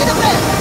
to the roof.